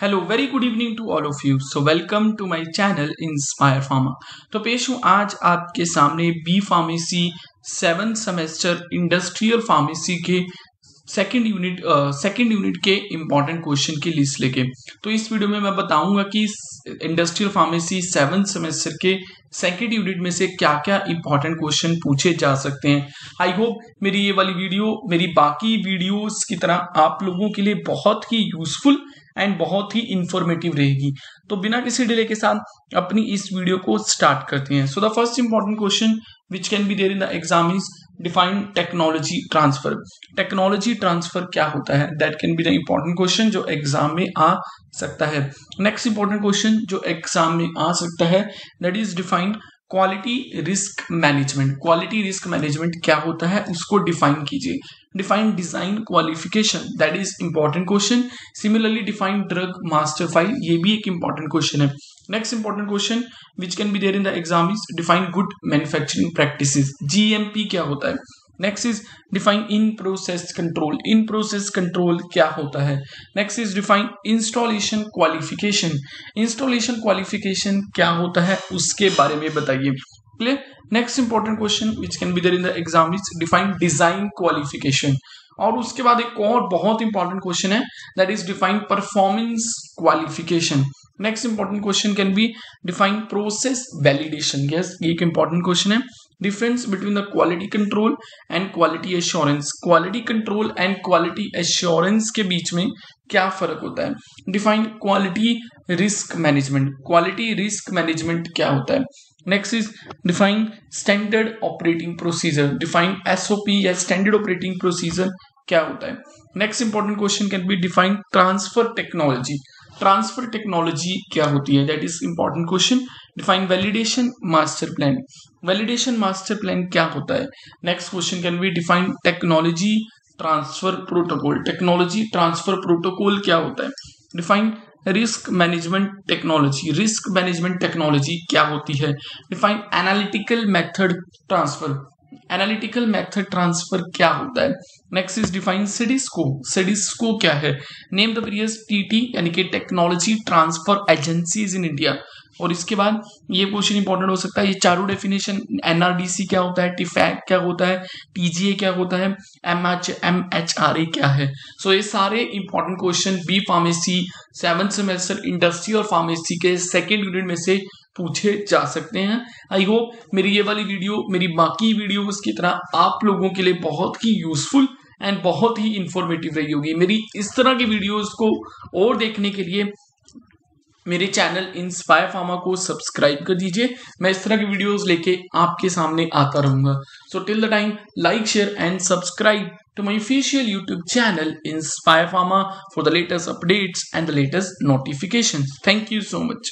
Hello very good evening to all of you so welcome to my channel Inspire Pharma तो पेश हूँ आज आपके सामने B pharmacy seven semester industrial pharmacy के सेकंड यूनिट सेकंड यूनिट के important question की लिस्ट लेके। तो इस वीडियो में मैं बताऊँगा कि इंडस्ट्रियल फार्मेसी सेवन सेमेस्टर के सेकेंड यूनिट में से क्या क्या इंपॉर्टेंट क्वेश्चन पूछे जा सकते हैं। आई होप मेरी ये वाली वीडियो मेरी बाकी वीडियोस की तरह आप लोगों के लिए बहुत ही यूजफुल एंड बहुत ही इंफॉर्मेटिव रहेगी। तो बिना किसी डिले के साथ अपनी इस वीडियो को स्टार्ट करते हैं। So the first important question which can be there in the exam is define technology transfer technology transfer क्या होता है? That can be the important question जो एग्ज़ाम में आ सकता है। नेक्स्ट इंपॉर्टेंट क्वेश्चन जो एग्ज़ाम में आ सकता है that is defined quality risk management quality risk management क्या होता है? उसको डिफाइन कीजिए। Define design qualification that is important question similarly define drug master file ये भी एक इंपॉर्टेंट क्वेश्चन है। Next important question which can be there in the exam is define good manufacturing practice GMP क्या होता है? Next is define in process control in process control क्या होता है? Next is define installation qualification installation qualification क्या होता है? उसके बारे में बताइए। Clear next important question which can be there in the exam is define design qualification और उसके बाद एक और बहुत इंपॉर्टेंट क्वेश्चन है that is define performance qualification next important question can be define process validation yes ये एक important question है। Difference between the quality control and quality assurance quality control and quality assurance के बीच में क्या फ़र्क होता है? Define quality risk management quality risk management क्या होता है? Next is define standard operating procedure define SOP या स्टैंडर्ड ऑपरेटिंग प्रोसीजर क्या होता है? Next important question can be define transfer technology transfer technology क्या होती है? That is important question define validation master plan validation master plan क्या होता है? Next question can be define technology transfer protocol technology transfer protocol क्या होता है? Define risk management technology risk management technology क्या होती है? Define analytical method transfer analytical method transfer क्या होता है? Next is define CDSCO CDSCO क्या है? नेम द वेरियस टीटी यानी कि technology transfer agencies in India और इसके बाद ये क्वेश्चन इंपॉर्टेंट हो सकता है। ये चारों डेफिनेशन एनआरडीसी क्या होता है टीफैक क्या होता है टीजीए क्या होता है M H M H R A क्या है। सो so, ये सारे important question B pharmacy seven semester industry और फार्मेसी के सेकेंड यूनिट में से पूछे जा सकते हैं। आई होप मेरी ये वाली वीडियो मेरी बाकी वीडियोस की तरह आप लोगों के लिए बहुत ही यूजफुल एंड बहुत ही इंफॉर्मेटिव रही होगी। मेरी इस तरह की वीडियोस को और देखने के लिए मेरे चैनल इंस्पायर फार्मा को सब्सक्राइब कर दीजिए। मैं इस तरह की वीडियोस लेके आपके सामने आता रहूँगा। So till the time like share and subscribe to my official YouTube channel Inspire Pharma for the latest updates and the latest notification thank you so much